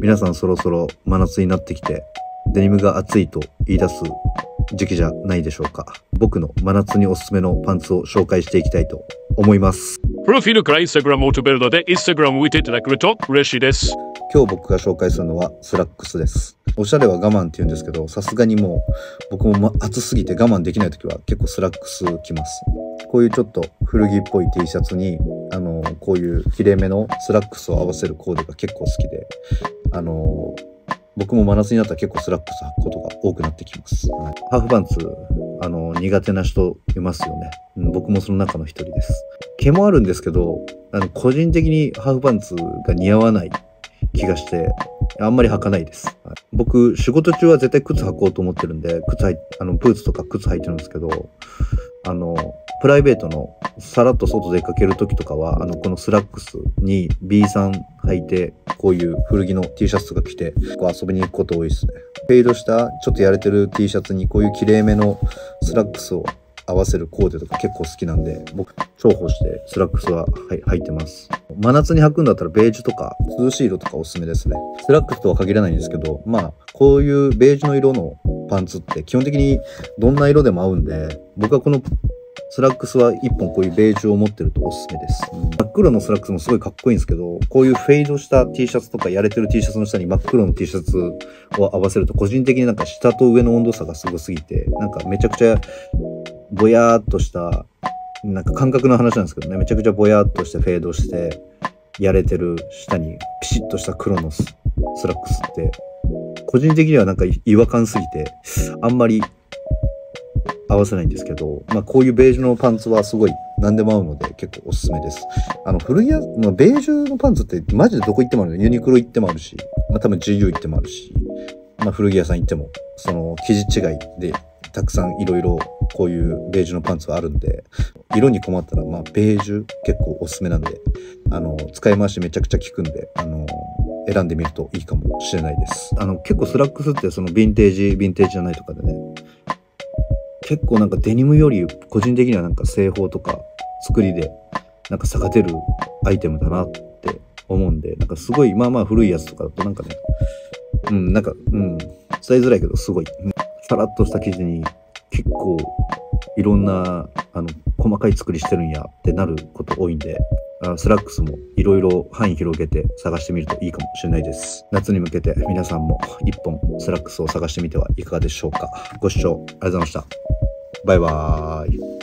皆さんそろそろ真夏になってきて、デニムが暑いと言い出す時期じゃないでしょうか。僕の真夏におすすめのパンツを紹介していきたいと思います。プロフィールから Instagram を飛べるので、Instagram を見ていただけると嬉しいです。今日僕が紹介するのはスラックスです。おしゃれは我慢って言うんですけど、さすがにもう僕も暑すぎて我慢できない時は結構スラックス着ます。こういうちょっと古着っぽい T シャツに、あの、こういう綺麗めのスラックスを合わせるコーデが結構好きで、あの、僕も真夏になったら結構スラックス履くことが多くなってきます。ハーフパンツ、あの、苦手な人いますよね。うん、僕もその中の一人です。毛もあるんですけど、あの、個人的にハーフパンツが似合わない気がして、あんまり履かないです。はい僕、仕事中は絶対靴履こうと思ってるんで、靴履い、あの、ブーツとか靴履いてるんですけど、あの、プライベートのさらっと外出かける時とかは、あの、このスラックスに ビーサン履いて、こういう古着の T シャツとか着て、こう遊びに行くこと多いですね。フェードした、ちょっとやれてる T シャツにこういう綺麗めのスラックスを合わせるコーデとか結構好きなんで、僕、重宝してスラックスは、はい、履いてます。真夏に履くんだったらベージュとか涼しい色とかおすすめですね。スラックスとは限らないんですけど、まあ、こういうベージュの色のパンツって基本的にどんな色でも合うんで、僕はこのスラックスは1本こういうベージュを持ってるとおすすめです。真っ黒のスラックスもすごいかっこいいんですけど、こういうフェードした T シャツとかやれてる T シャツの下に真っ黒の T シャツを合わせると個人的になんか下と上の温度差がすごすぎて、なんかめちゃくちゃぼやーっとした、なんか感覚の話なんですけどね、めちゃくちゃぼやーっとしてフェードして、やれてる下にピシッとした黒のスラックスって、個人的にはなんか違和感すぎて、あんまり合わせないんですけど、まあこういうベージュのパンツはすごい何でも合うので結構おすすめです。あの古着屋、まあ、ベージュのパンツってマジでどこ行ってもあるユニクロ行ってもあるし、まあ多分 GU 行ってもあるし、まあ古着屋さん行っても、その生地違いでたくさんいろいろこういうベージュのパンツはあるんで、色に困ったらまあベージュ結構おすすめなんで、あの、使い回しめちゃくちゃ効くんで、あの、選んでみるといいかもしれないです。あの、結構スラックスってそのヴィンテージ、ヴィンテージじゃないとかでね、結構なんかデニムより個人的にはなんか製法とか作りでなんか差が出るアイテムだなって思うんで、なんかすごいまあまあ古いやつとかだとなんかね、うん、なんか、うん、伝えづらいけどすごい、さらっとした生地に結構いろんなあの細かい作りしてるんやってなること多いんで、スラックスもいろいろ範囲広げて探してみるといいかもしれないです。夏に向けて皆さんも一本スラックスを探してみてはいかがでしょうか。ご視聴ありがとうございました。バイバーイ。